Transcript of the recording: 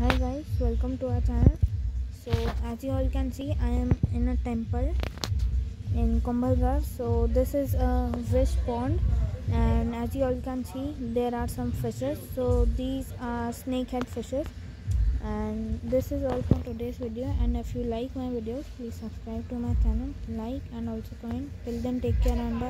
hi guys welcome to our channel. So as you all can see i am in a temple in kumbhalgarh so this is a fish pond and as you all can see there are some fishes. So these are snakehead fishes. And this is all for today's video. And if you like my videos please subscribe to my channel like and also comment. Till then take care and bye.